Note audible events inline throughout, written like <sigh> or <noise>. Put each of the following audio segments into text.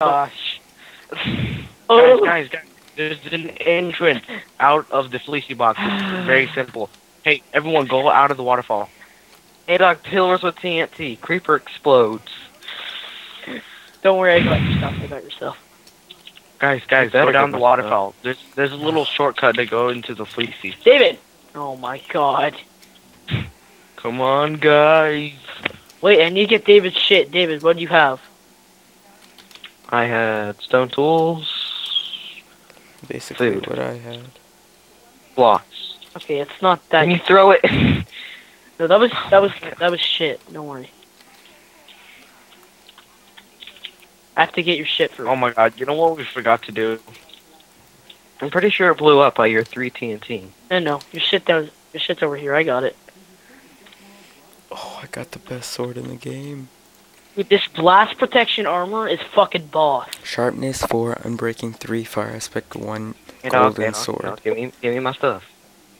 gosh. <sighs> Oh. Guys, guys, guys, there's an entrance out of the fleecy box. It's <sighs> very simple. Hey, everyone, go out of the waterfall. Hey, dog, pillars with TNT. Creeper explodes. Don't worry, I got your stuff. I got your stuff. Guys, guys, better go down the my waterfall. There's there's a little shortcut to go into the fleecy. David! Oh my god. Come on, guys. Wait, I need to get David's shit. David, what do you have? I had stone tools, Basically Food. what I had. blocks. Okay, it's not that. Can you throw it? <laughs> No, that was that was that was shit. Don't worry. I have to get your shit for. Oh my god, you know what we forgot to do? I'm pretty sure it blew up by your three TNT. No, no, your shit down. Your shit's over here. I got it. Oh, I got the best sword in the game. Dude, this blast protection armor is fucking boss. Sharpness 4, Unbreaking 3, Fire Aspect 1, Hey, dog, Golden hey, dog, sword. dog, Give me, give me my stuff,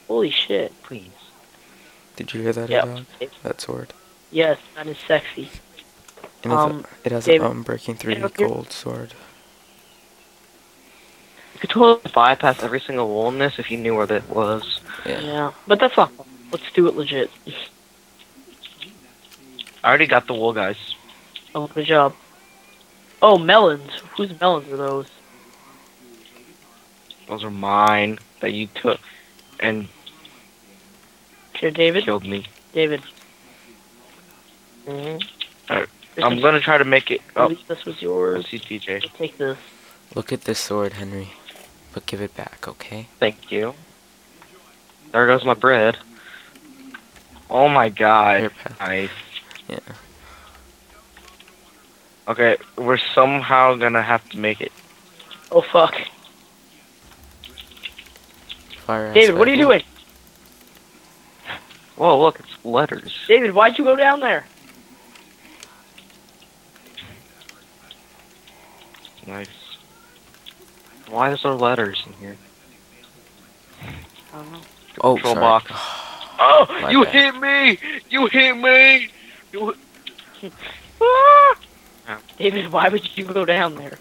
Holy shit. please. Did you hear that, Yep. dog? That sword. Yes, that is sexy. And it's Um, a, it has David- an Unbreaking 3 David, gold sword. You could totally bypass every single wall in this if you knew where that was. Yeah. Yeah, but that's not. Let's do it legit. I already got the wool, guys. Oh, good job. Oh, melons. Whose melons are those? Those are mine that you took and Here, David. killed me. David. hmm Here's I'm gonna try to make it. at Oh, this was yours. let's see, TJ. Take this. Look at this sword, Henry. But give it back, okay? Thank you. There goes my bread. Oh my god. Here. Nice. Yeah. Okay, we're somehow gonna have to make it. Oh fuck. Fire David, what are you doing? Whoa, look, it's letters. David, why'd you go down there? Nice. Why is there letters in here? I don't know. Oh, Control sorry. box. <sighs> Oh, My you bad. hit me! You hit me! You. <laughs> Ah! David, <laughs> why would you go down there?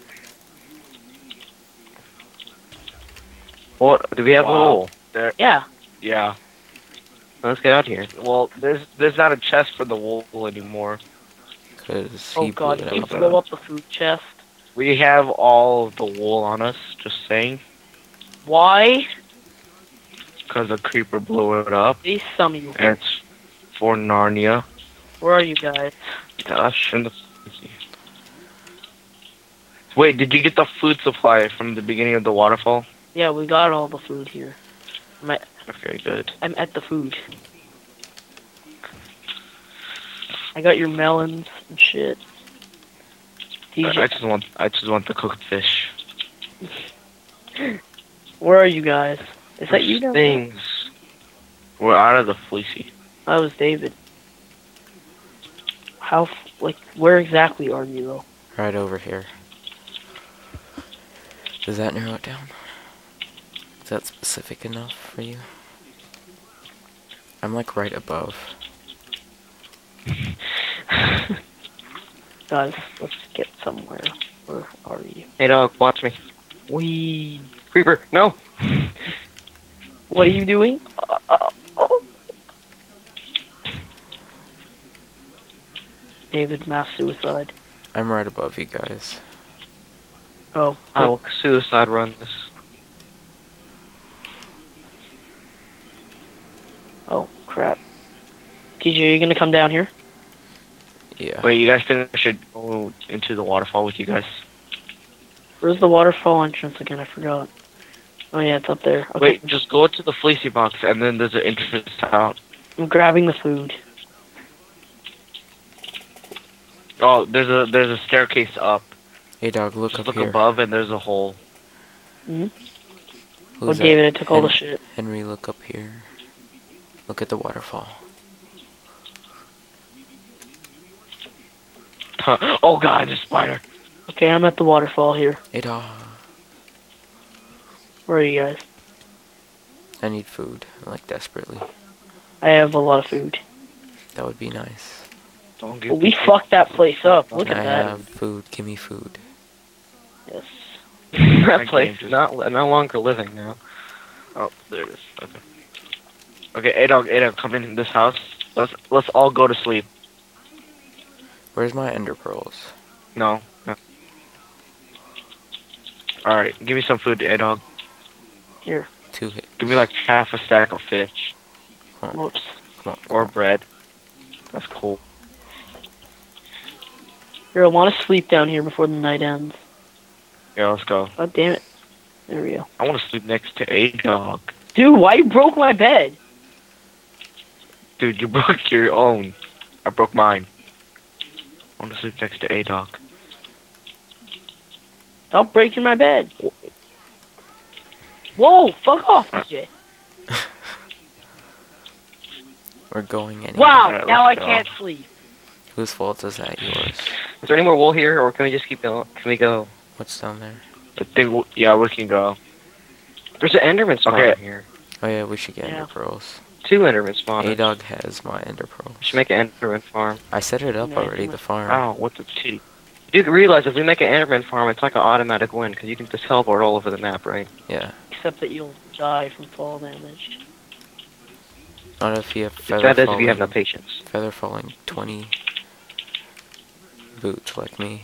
What? Do we have Wow. a hole? There. Yeah. Yeah. Let's get out here. Well, there's there's not a chest for the wool anymore. Because Oh god, blew can it you blow up the food chest? We have all of the wool on us. Just saying, Why? because a creeper blew it up. These some of you. And it's for Narnia. Where are you guys? Gosh, and the. Wait, did you get the food supply from the beginning of the waterfall? Yeah, we got all the food here. I'm at, Okay, good. I'm at the food. I got your melons and shit. I I just want I just want the cooked fish. <gasps> where are you guys? Is that you down there? Things. We're out of the fleecy. That was David. How, like, where exactly are you though? Right over here. Does that narrow it down? Is that specific enough for you? I'm like right above. <laughs> Guys, let's get somewhere. Where are you? Hey, dog, watch me. Wee. Creeper, no. <laughs> What are you doing? Uh, uh, oh. David, mass suicide. I'm right above you guys. Oh, I will suicide run this. oh, crap. TJ, are you gonna come down here? Yeah. Wait, you guys think I should go into the waterfall with you guys? Where's the waterfall entrance again? I forgot. Oh yeah, it's up there. Okay, Wait, just go to the fleecy box and then there's an entrance out. I'm grabbing the food. Oh, there's a there's a staircase up. Hey dog, look Just up look here. above and there's a hole. Oh, Who's that? David, I took all the Hen- shit. Henry, look up here. Look at the waterfall. oh god, there's a spider. Okay, I'm at the waterfall here. Hey dog. Where are you guys? I need food, like desperately. I have a lot of food. That would be nice. Don't get Well, we fucked that place up. Look I at that. I have food. Give me food. Yes. that That place game is not no longer living now. Oh, there it is. Okay. Okay, A-Dog, A dog, come in this house. Let's let's all go to sleep. Where's my ender pearls? No. no. All right, give me some food, A-Dog. Here. Two hit. Give me like half a stack of fish Whoops. Come on. or bread. That's cool. Here, I want to sleep down here before the night ends. Yeah, let's go. God damn it. There we go. I want to sleep next to A-Dog. Dude, why you broke my bed? Dude, you <laughs> broke your own. I broke mine. I want to sleep next to A-Dog. Stop breaking my bed. Whoa, fuck off, DJ. <laughs> We're going anyway. Wow, Alright, now I go. can't sleep. Whose fault is that? Yours. Is there any more wool here, or can we just keep going? Can we go? What's down there? I think, yeah, we can go. There's an Enderman spawn Okay. here. Oh yeah, we should get Yeah. ender pearls. Two Enderman spawners. A-Dog has my ender pearls. We should make an Enderman farm. I set it up No, already. The farm. Ow, what's a T? You do realize if we make an Enderman farm, it's like an automatic win because you can just teleport all over the map, right? Yeah. Except that you'll die from fall damage. Not if you have feather that is falling. if you have no patience. Feather falling 20 boots like me.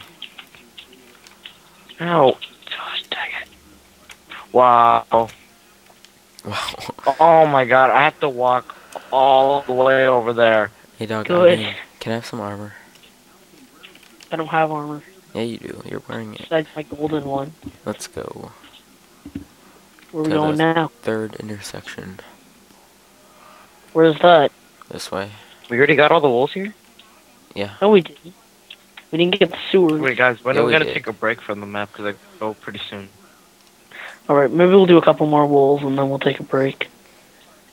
Oh, Ow. Gosh, dang it. Wow. Wow. Oh my god, I have to walk all the way over there. hey dog, Good. I mean, can I have some armor? I don't have armor. Yeah, you do. You're wearing it. Besides my golden one. Let's go. Where we going now? Third intersection. Where's that? This way. We already got all the wolves here. Yeah. No, we didn't. We didn't get the sewer. Wait, guys, when Yeah, are we we gonna did. take a break from the map? Because I go pretty soon. All right, maybe we'll do a couple more wolves and then we'll take a break.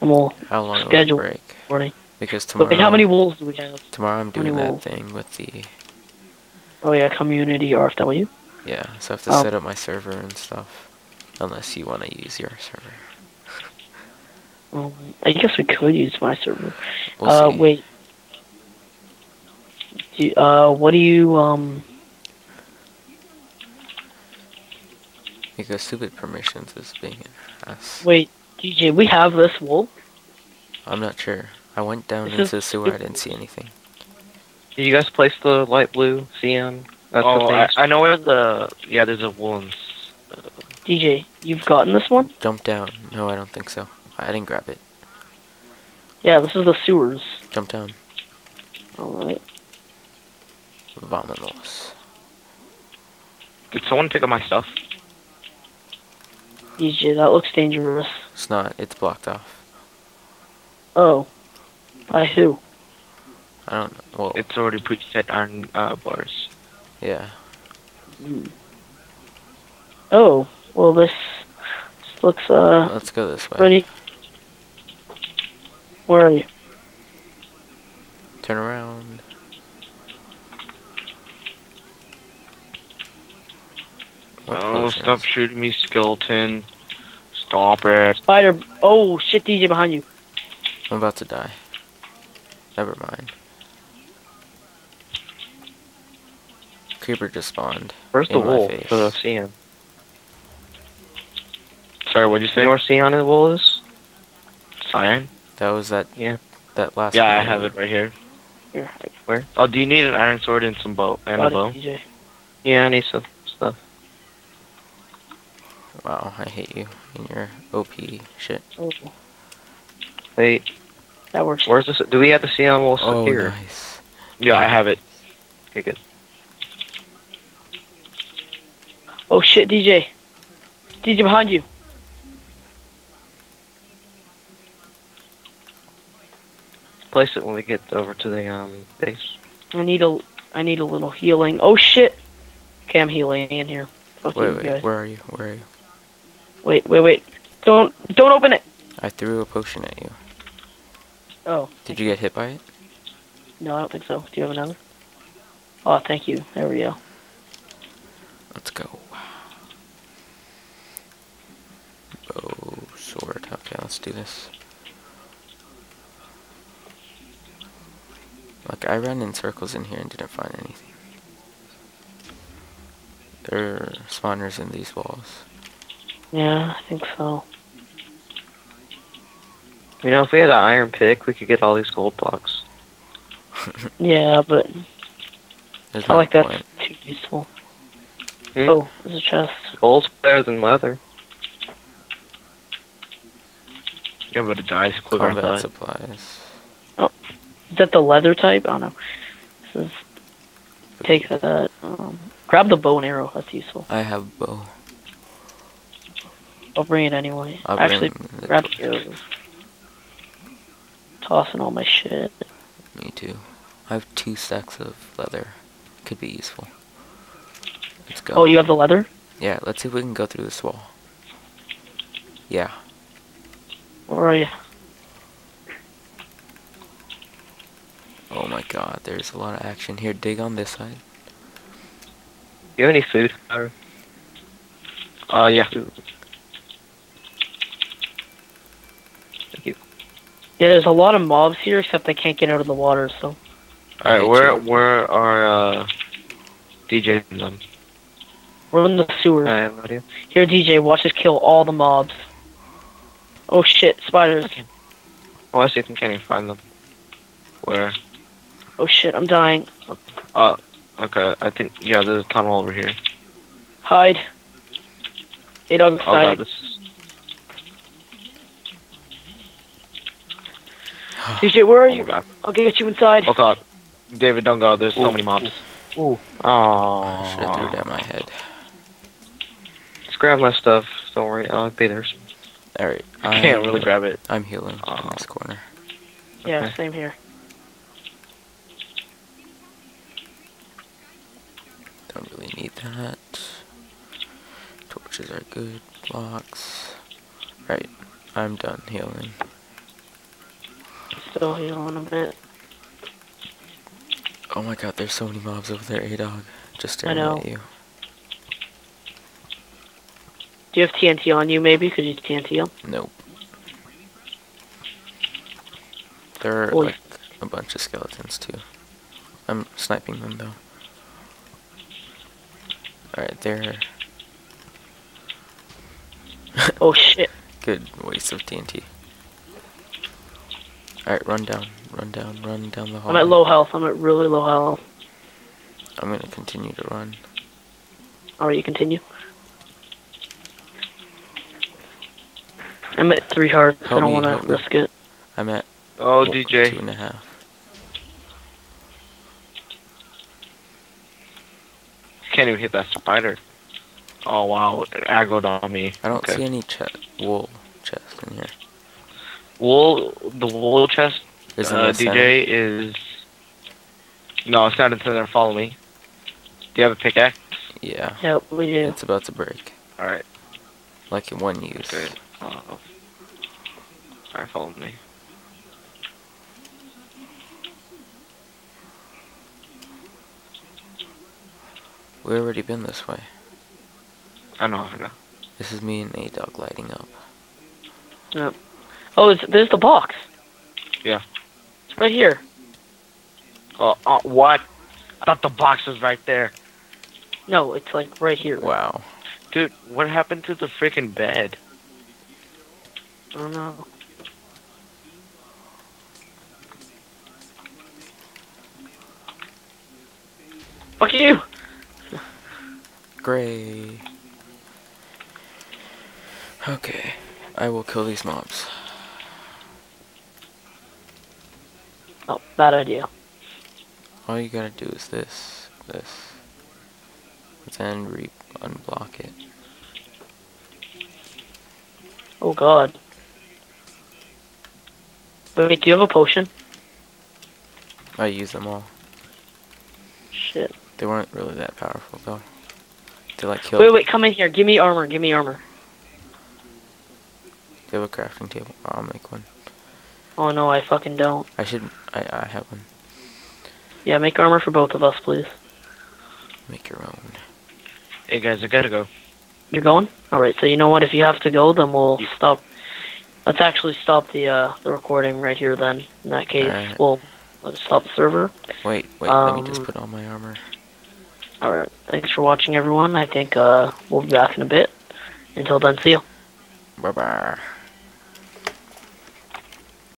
And we'll How long will Schedule. it break? morning. Because tomorrow. Wait, how many wolves do we have? Tomorrow I'm doing that wolves? thing with the. Oh yeah, community RFW. Yeah, so I have to Oh. set up my server and stuff. Unless you want to use your server. Um, I guess we could use my server. We'll uh, see. wait. Do uh, what do you um? Because stupid permissions is being an ass. Wait, DJ, we have this wolf. I'm not sure. I went down This into is the sewer. I didn't see anything. Did you guys place the light blue cyan? That's oh, the I. I know where the yeah. There's a wounds. DJ, you've gotten this one? Jump down. No, I don't think so. I didn't grab it. Yeah, this is the sewers. Jump down. All right. Vamonos. Did someone pick up my stuff? DJ, that looks dangerous. It's not. It's blocked off. Oh, by who? I don't know. Well, It's already preset iron uh, bars. yeah. Oh, well this, this looks uh Let's go this way. pretty. Where are you? Turn around. Oh, stop shooting me, skeleton. Stop it. Spider. Oh shit, DJ behind you. I'm about to die. Never mind. Creeper just spawned. Where's the wolf? my wool face. for the Sorry, what'd you You know say? where cyan in the wool is? Cyan? That was that. Yeah. That last. Yeah, I have it right here. Here, Where? Oh, do you need an iron sword and some bow I and a bow? it, DJ. Yeah, I need some stuff. Wow, I hate you and your OP shit. Oh, Wait, that works. where's this? Do we have the cyan wool stuff Oh, here? nice. Yeah, I have it. Okay, good. Oh shit, DJ. DJ behind you. Place it when we get over to the um base. I need a. I need a little healing. Oh shit. Okay, I'm healing in here. Fuck you Wait, wait. guys. Where are you? Where are you? Wait, wait, wait. Don't don't open it. I threw a potion at you. Oh. Did you get hit by it? No, I don't think so. Do you have another? Oh, thank you. There we go. Let's go. Bow, sword. Okay, let's do this. Like, I ran in circles in here and didn't find anything. There are spawners in these walls. Yeah, I think so. You know, if we had an iron pick, we could get all these gold blocks. <laughs> Yeah, but There's I no like that's too useful. Hmm? Oh, there's a chest. Gold's better than leather. Yeah, but it dies quicker. I Combat thought. supplies. Oh, is that the leather type? I don't know. This is take that. Um, grab the bow and arrow. That's useful. I have bow. I'll bring it anyway. I'll Actually, bring grab the. Tossing all my shit. Me too. I have two stacks of leather. Could be useful. Let's go. Oh, you have the leather? Yeah, let's see if we can go through this wall. Yeah. Where are you? Oh my god, there's a lot of action here. Dig on this side. Do you have any food? Tyler? Uh, yeah. Thank you. Yeah, there's a lot of mobs here, except they can't get out of the water. So All right, where where are uh DJ and them? we're in the sewer. I have no idea. Here, DJ, watch us kill all the mobs. Oh shit, spiders. Oh, I see. I think I can find them. Where? Oh shit, I'm dying. Uh, okay. I think yeah. There's a tunnel over here. Hide. Hey, dog, Oh god, this. Is, <sighs> DJ, where are oh you? god. I'll get you inside. Oh god. David, don't go. There's so Ooh. many mobs. Ooh. Should have threw Oh. down my head. Just grab my stuff. Don't worry. I'll be there. Alright. I can't really grab it. I'm healing in Oh. this corner. Yeah, Okay. same here. Don't really need that. Torches are good. Blocks. Right. I'm done healing. Still healing a bit. Oh my god, there's so many mobs over there, A-Dog. Just I staring know. at you. Do you have TNT on you, maybe? Could you TNT them? Nope. There are Oi. like a bunch of skeletons too. I'm sniping them though. Alright, they're Oh shit. <laughs> good waste of TNT. Alright, run down, run down, run down the hall. I'm at low health. I'm at really low health. I'm gonna continue to run. Alright, you continue. I'm at three hearts. I don't me, want help to me. risk it. I'm at Oh, DJ. two and a half. Can't even hit that spider. Oh wow, it aggroed on me. I don't Okay. see any che- wool chest in here. Wool, the wool chest, Is uh. DJ is. No, it's not in the center. Follow me. Do you have a pickaxe? Yeah, Yep, we do. it's about to break. All right. Like in one use. Good. Oh. All right, follow me. We've already been this way. I know. I know. This is me and A-Dog lighting up. Oh, it's, there's the box. Yeah. It's right here. Oh, uh, what? I thought the box was right there. No, it's like right here. Wow. Dude, what happened to the freaking bed? I don't know. Fuck you! Gray. Okay. I will kill these mobs. Oh, bad idea. All you gotta do is this, this. Then re unblock it. Oh god. Wait, do you have a potion? I use them all. Shit. They weren't really that powerful though. They like kill. Wait, wait, come in here. Give me armor. Give me armor. They have a crafting table. I'll make one. Oh no, I fucking don't. I should. I I have one. Yeah, make armor for both of us, please. Make your own. Hey guys, I gotta go. You're going? Alright, so you know what? If you have to go, then we'll stop. Let's actually stop the uh, the recording right here then. In that case, Alright. we'll let's stop the server. Wait, wait. let me Um, just put on my armor. Alright, thanks for watching, everyone. I think uh, we'll be back in a bit. Until then, see you. Bye bye.